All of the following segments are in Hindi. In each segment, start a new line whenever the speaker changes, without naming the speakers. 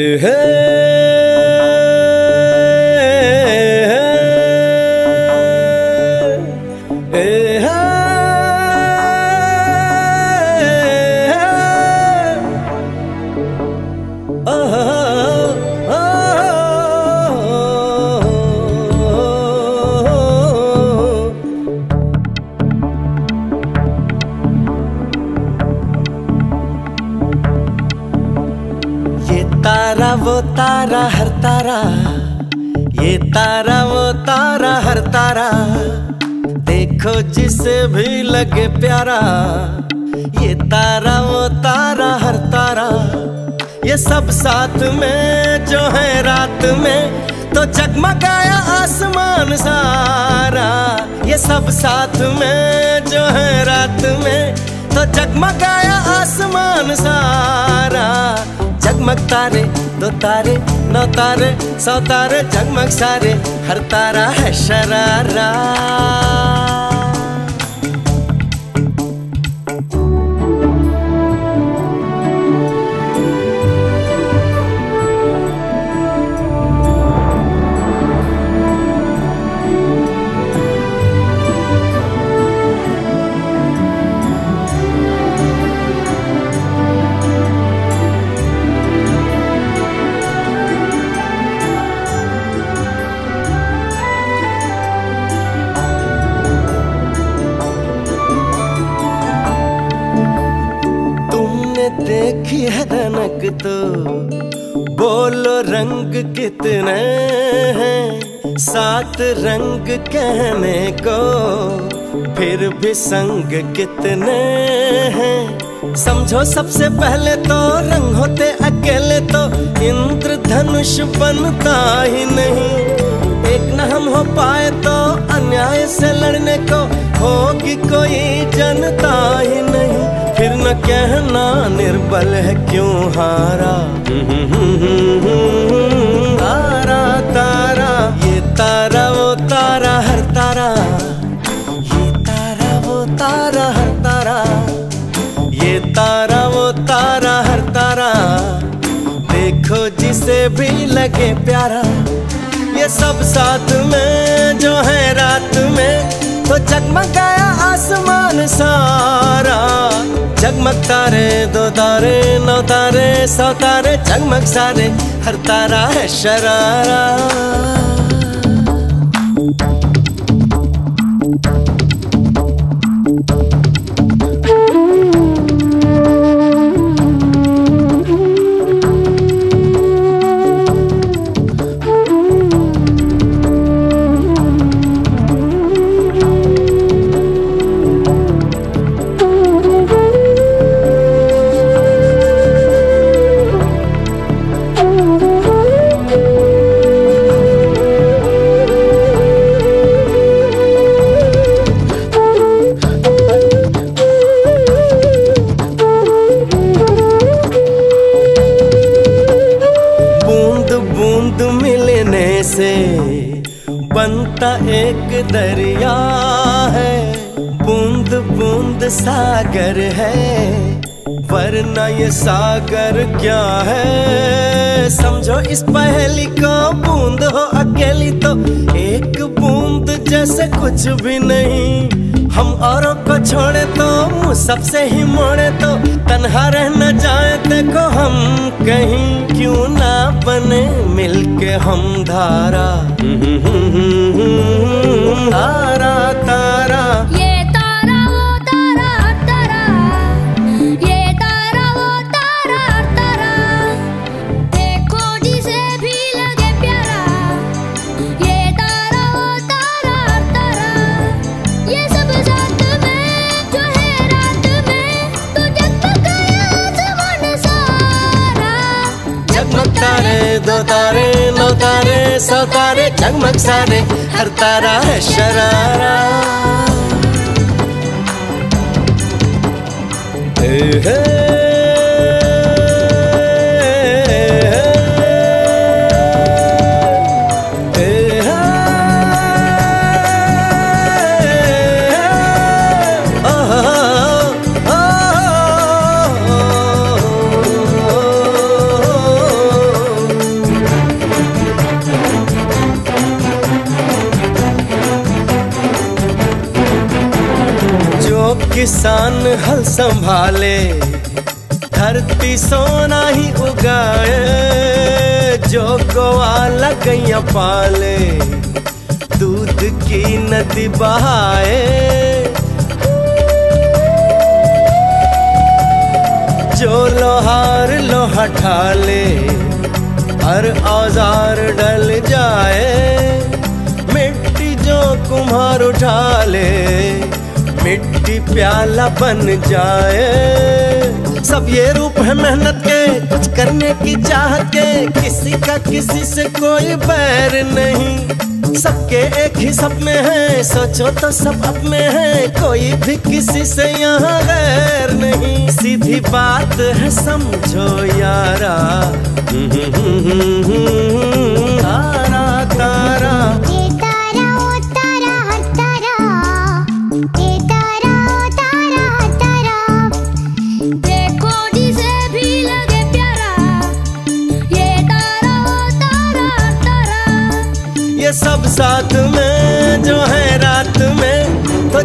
तारा तारा हर तारा। ये तारा, वो तारा, हर तारा। देखो जिसे भी लगे प्यारा। ये तारा, वो तारा, हर तारा। ये सब साथ में जो है रात में तो जगमगाया आसमान सारा। ये सब साथ में जो है रात में तो जगमगाया आसमान सारा। जगमग तारे दो तारे नौ तारे सौ तारे जगमग सारे। हर तारा है शरारा। देखी है रनक तो। बोलो रंग कितने हैं, सात रंग कहने को। फिर भी संग कितने हैं, समझो सबसे पहले तो रंग होते अकेले तो। इंद्रधनुष बनता ही नहीं, एक न हम हो पाए तो अन्याय से लड़ने को होगी फिर कहना निर्बल है क्यों हारा? तारा तारा, ये तारा, वो तारा, हर तारा। ये तारा, वो तारा, हर तारा। ये तारा, वो तारा, हर तारा। देखो जिसे भी लगे प्यारा। ये सब साथ में जो है रात में तो जगमगाया आसमान सारा। जगमग तारे, दो तारे, नौ तारे, सौ तारे, जगमग सारे। हर तारा है शरारा। बनता एक दरिया है, बूंद बूंद सागर है, वरना ये सागर क्या है? समझो इस पहली को, बूंद हो अकेली तो एक बूंद जैसे कुछ भी नहीं। हम औरों को छोड़े तो सबसे ही मोड़े तो तनहा रह न जाए देखो हम कहीं क्यों ना बने, मिलके हम धारा। धारा तारा
तारे
नौ तारे सौ तारे जगमग सारे हर तारा है शरारा। हे हे। किसान हल संभाले, धरती सोना ही उगाए, जो गोवाला गैया पाले, दूध की नदी बहाए। जो लोहार लोहा ठाले, हर औज़ार डल जाए, मिट्टी जो कुम्हार उठा ले मिट्टी प्याला बन जाए। सब ये रूप है मेहनत के, कुछ करने की चाह के। किसी का किसी से कोई बैर नहीं। सबके एक ही सपने हैं, सोचो तो सब अपने हैं। कोई भी किसी से यहाँ गैर नहीं। सीधी बात है, समझो यारा। तारा तारा।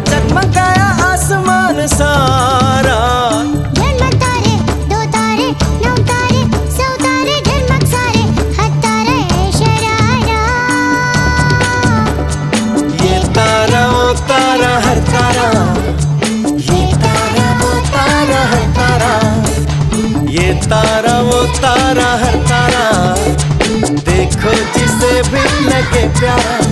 चकमकाया आसमान सारा। ये तारा तारा हर तारा। तारा वो तारा तारा। ये तारा वो तारा हर तारा। देखो जिसे भी लगे प्यारा।